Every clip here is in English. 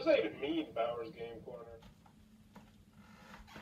What does that even mean, Bowers Game Corner?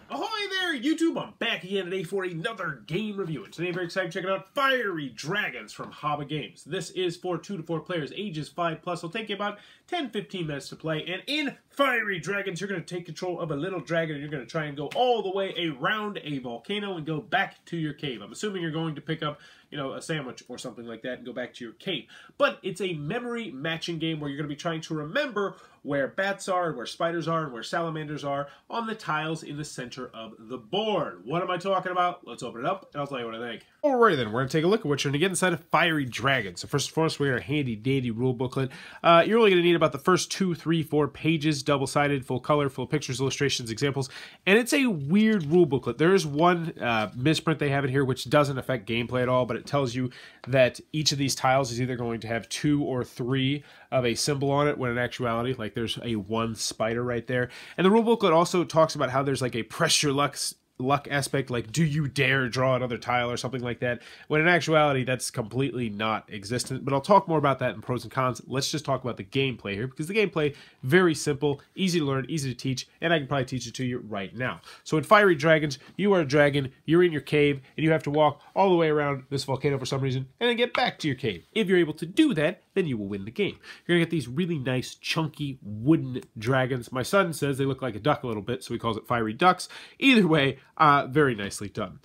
Ahoy there, YouTube! I'm back again today for another game review. And today, I'm very excited to check out Fiery Dragons from Haba Games. This is for 2 to 4 players, ages 5 plus. It'll take you about 10-15 minutes to play. And in Fiery Dragons, you're going to take control of a little dragon and you're going to try and go all the way around a volcano and go back to your cave. I'm assuming you're going to pick up, you know, a sandwich or something like that and go back to your cave. But it's a memory matching game where you're going to be trying to remember where bats are, and where spiders are, and where salamanders are on the tiles in the center of the board. What am I talking about? Let's open it up, and I'll tell you what I think. Alrighty then, we're going to take a look at what you're going to get inside of Fiery Dragon. So first and foremost, we got a handy dandy rule booklet. Uh, you're only going to need about the first two, three, four pages, double-sided, full color, full pictures, illustrations, examples, and it's a weird rule booklet. There is one uh, misprint they have in here which doesn't affect gameplay at all, but it tells you that each of these tiles is either going to have two or three of a symbol on it, when in actuality, like there's a one spider right there. And the rule booklet also talks about how there's like a press your luck luck aspect like do you dare draw another tile or something like that? When in actuality that's completely not existent but i'll talk more about that in pros and cons. Let's just talk about the gameplay here because the gameplay very simple easy to learn easy to teach and i can probably teach it to you right now. So in fiery dragons you are a dragon you're in your cave and you have to walk all the way around this volcano for some reason and then get back to your cave. If you're able to do that then you will win the game. You're gonna get these really nice chunky wooden dragons. My son says they look like a duck a little bit so he calls it fiery ducks. Either way uh, very nicely done.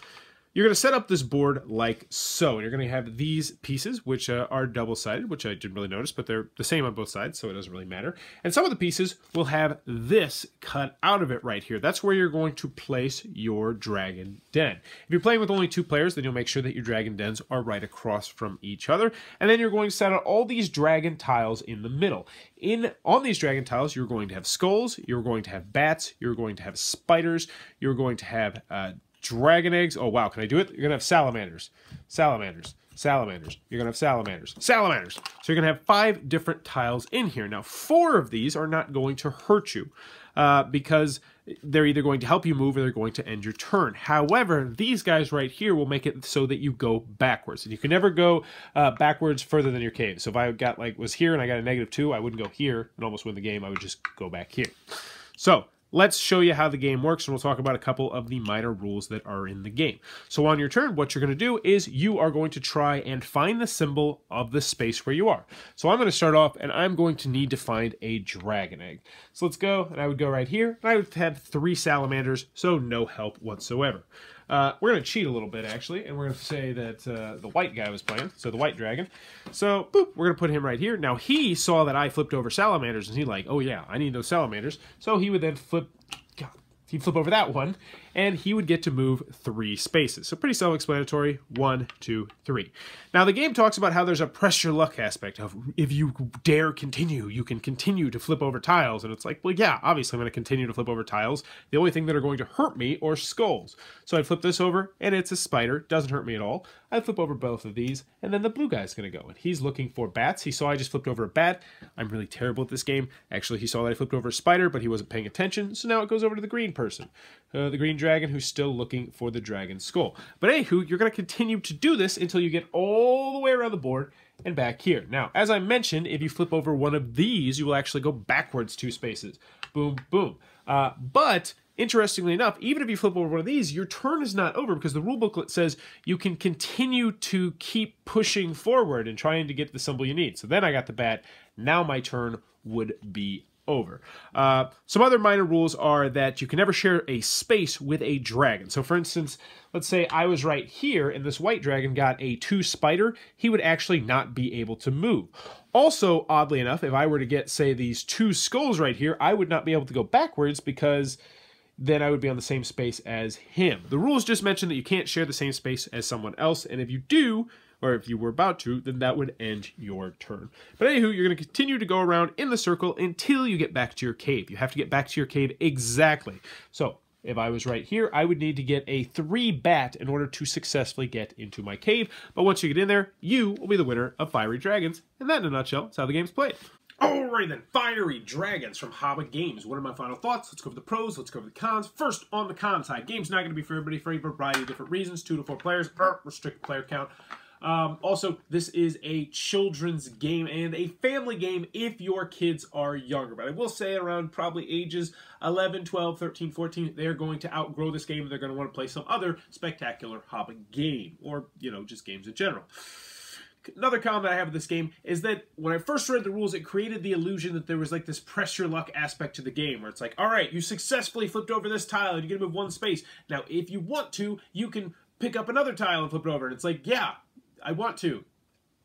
You're going to set up this board like so. And you're going to have these pieces, which uh, are double-sided, which I didn't really notice, but they're the same on both sides, so it doesn't really matter. And some of the pieces will have this cut out of it right here. That's where you're going to place your dragon den. If you're playing with only two players, then you'll make sure that your dragon dens are right across from each other. And then you're going to set out all these dragon tiles in the middle. In On these dragon tiles, you're going to have skulls, you're going to have bats, you're going to have spiders, you're going to have... Uh, dragon eggs. Oh, wow. Can I do it? You're to have salamanders. Salamanders. Salamanders. You're to have salamanders. Salamanders. So you're to have five different tiles in here. Now, four of these are not going to hurt you uh, because they're either going to help you move or they're going to end your turn. However, these guys right here will make it so that you go backwards. And you can never go uh, backwards further than your cave. So if I got like was here and I got a negative two, I wouldn't go here and almost win the game. I would just go back here. So let's show you how the game works and we'll talk about a couple of the minor rules that are in the game. So on your turn, what you're going to do is you are going to try and find the symbol of the space where you are. So I'm going to start off and I'm going to need to find a dragon egg. So let's go and I would go right here and I would have three salamanders, so no help whatsoever. Uh, we're going to cheat a little bit, actually, and we're going to say that uh, the white guy was playing, so the white dragon. So, boop, we're going to put him right here. Now, he saw that I flipped over salamanders, and he like, oh yeah, I need those salamanders. So he would then flip he'd flip over that one, and he would get to move three spaces. So pretty self-explanatory, one, two, three. Now the game talks about how there's a press your luck aspect of if you dare continue, you can continue to flip over tiles. And it's like, well, yeah, obviously I'm going to continue to flip over tiles. The only thing that are going to hurt me are skulls. So I'd flip this over, and it's a spider, doesn't hurt me at all. I'd flip over both of these, and then the blue guy's going to go. And he's looking for bats. He saw I just flipped over a bat. I'm really terrible at this game. Actually, he saw that I flipped over a spider, but he wasn't paying attention. So now it goes over to the green person. Uh, the green dragon who's still looking for the dragon skull. But anywho, you're going to continue to do this until you get all the way around the board and back here. Now, as I mentioned, if you flip over one of these, you will actually go backwards two spaces. Boom, boom. Uh, but Interestingly enough, even if you flip over one of these, your turn is not over because the rule booklet says you can continue to keep pushing forward and trying to get the symbol you need. So then I got the bat. Now my turn would be over. Uh, some other minor rules are that you can never share a space with a dragon. So for instance, let's say I was right here and this white dragon got a two spider, he would actually not be able to move. Also, oddly enough, if I were to get, say, these two skulls right here, I would not be able to go backwards because then I would be on the same space as him. The rules just mention that you can't share the same space as someone else, and if you do, or if you were about to, then that would end your turn. But anywho, you're going to continue to go around in the circle until you get back to your cave. You have to get back to your cave exactly. So if I was right here, I would need to get a three bat in order to successfully get into my cave. But once you get in there, you will be the winner of Fiery Dragons. And that, in a nutshell, is how the game's played. Alright then, Fiery Dragons from Haba Games. What are my final thoughts? Let's go over the pros, let's go over the cons. First, on the con side, game's not going to be for everybody for a variety of different reasons. Two to four players, restricted player count. Um, also, this is a children's game and a family game if your kids are younger. But I will say around probably ages 11, 12, 13, 14, they're going to outgrow this game. and They're going to want to play some other spectacular Haba game or, you know, just games in general another comment I have with this game is that when I first read the rules, it created the illusion that there was like this pressure luck aspect to the game where it's like, all right, you successfully flipped over this tile and you get to move one space. Now, if you want to, you can pick up another tile and flip it over. And it's like, yeah, I want to.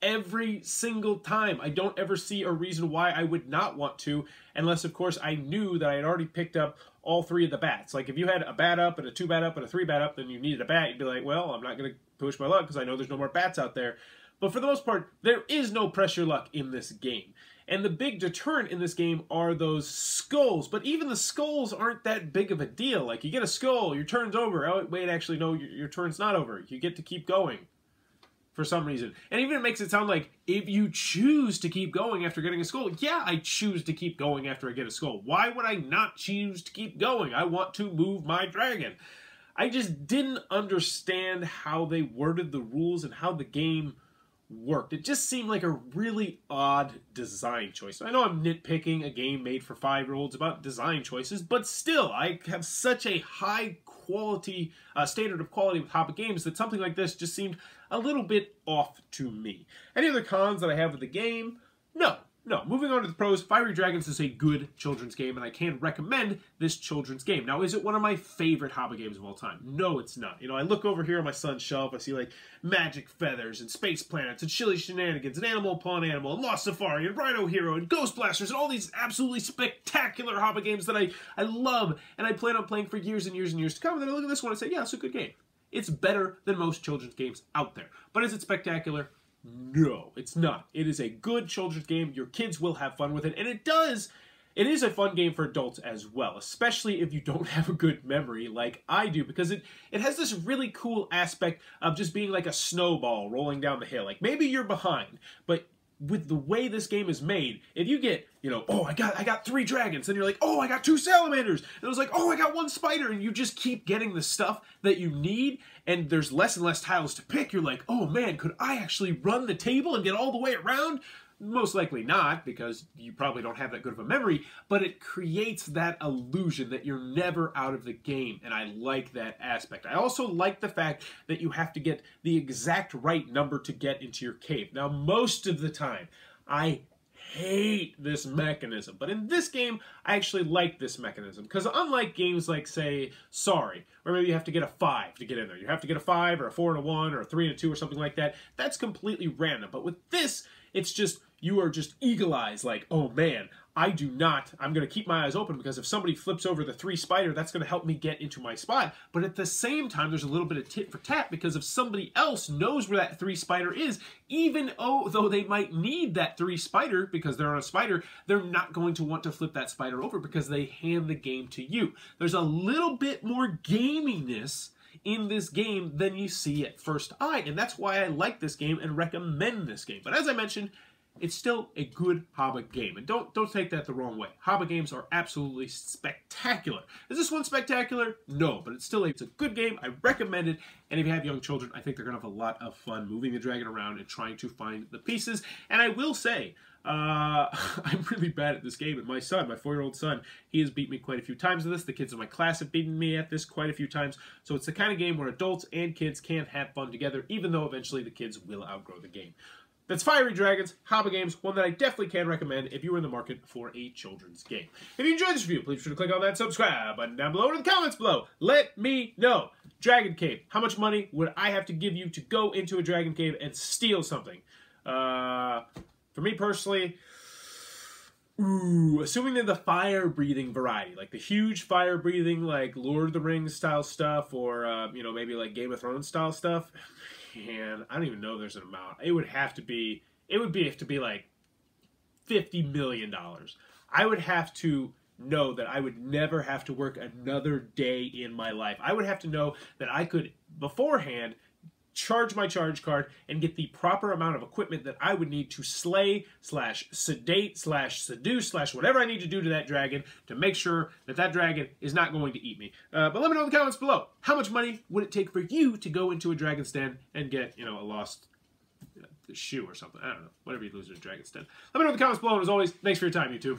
Every single time. I don't ever see a reason why I would not want to, unless, of course, I knew that I had already picked up all three of the bats. Like, if you had a bat up and a two bat up and a three bat up, then you needed a bat, you'd be like, well, I'm not going to push my luck because I know there's no more bats out there. But for the most part, there is no pressure luck in this game. And the big deterrent in this game are those skulls. But even the skulls aren't that big of a deal. Like, you get a skull, your turn's over. Oh, wait, actually, no, your, your turn's not over. You get to keep going for some reason. And even it makes it sound like if you choose to keep going after getting a skull, yeah, I choose to keep going after I get a skull. Why would I not choose to keep going? I want to move my dragon. I just didn't understand how they worded the rules and how the game worked. It just seemed like a really odd design choice. I know I'm nitpicking a game made for five-year-olds about design choices, but still, I have such a high quality uh, standard of quality with Haba games that something like this just seemed a little bit off to me. Any other cons that I have with the game? No, no, moving on to the pros, Fiery Dragons is a good children's game, and I can recommend this children's game. Now, is it one of my favorite Haba games of all time? No, it's not. You know, I look over here on my son's shelf, I see like Magic Feathers and Space Planets and Chilly Shenanigans and Animal Upon Animal and Lost Safari and Rhino Hero and Ghost Blasters and all these absolutely spectacular Haba games that I, I love and I plan on playing for years and years and years to come. And then I look at this one and say, yeah, it's a good game. It's better than most children's games out there. But is it spectacular? No, it's not. It is a good children's game. Your kids will have fun with it, and it does. It is a fun game for adults as well, especially if you don't have a good memory like I do, because it, it has this really cool aspect of just being like a snowball rolling down the hill. Like maybe you're behind, but with the way this game is made, if you get, you know, oh, I got I got three dragons, and you're like, oh, I got two salamanders, and it was like, oh, I got one spider, and you just keep getting the stuff that you need, and there's less and less tiles to pick. You're like, oh man, could I actually run the table and get all the way around? Most likely not, because you probably don't have that good of a memory, but it creates that illusion that you're never out of the game, and I like that aspect. I also like the fact that you have to get the exact right number to get into your cave. Now, most of the time, I hate this mechanism. But in this game, I actually like this mechanism. Because unlike games like, say, Sorry, where maybe you have to get a 5 to get in there. You have to get a 5 or a 4 and a 1 or a 3 and a 2 or something like that. That's completely random. But with this, it's just you are just eagle eyes like, oh man, I do not. I'm going to keep my eyes open because if somebody flips over the three spider, that's going to help me get into my spot. But at the same time, there's a little bit of tit for tat because if somebody else knows where that three spider is, even though they might need that three spider because they're on a spider, they're not going to want to flip that spider over because they hand the game to you. There's a little bit more gaminess in this game than you see at first eye. And that's why I like this game and recommend this game. But as I mentioned, it's still a good Haba game. And don't don't take that the wrong way. Haba games are absolutely spectacular. Is this one spectacular? No, but it's still a, it's a good game. I recommend it. And if you have young children, I think they're going to have a lot of fun moving the dragon around and trying to find the pieces. And I will say, uh, I'm really bad at this game. And my son, my four-year-old son, he has beat me quite a few times in this. The kids in my class have beaten me at this quite a few times. So it's the kind of game where adults and kids can have fun together, even though eventually the kids will outgrow the game. That's Fiery Dragons, Haba Games, one that I definitely can recommend if you are in the market for a children's game. If you enjoyed this review, please be sure to click on that subscribe button down below and in the comments below. Let me know. Dragon Cave, how much money would I have to give you to go into a Dragon Cave and steal something? Uh, for me personally, Ooh, assuming they're the fire breathing variety, like the huge fire breathing, like Lord of the Rings style stuff, or uh, you know maybe like Game of Thrones style stuff and I don't even know there's an amount. It would have to be. It would be have to be like fifty million dollars. I would have to know that I would never have to work another day in my life. I would have to know that I could beforehand charge my charge card and get the proper amount of equipment that I would need to slay slash sedate slash seduce slash whatever I need to do to that dragon to make sure that that dragon is not going to eat me. Uh, but let me know in the comments below. How much money would it take for you to go into a dragon's den and get, you know, a lost shoe or something. I don't know. Whatever you lose in a Dragon's Den. Let me know in the comments below. And as always, thanks for your time, YouTube.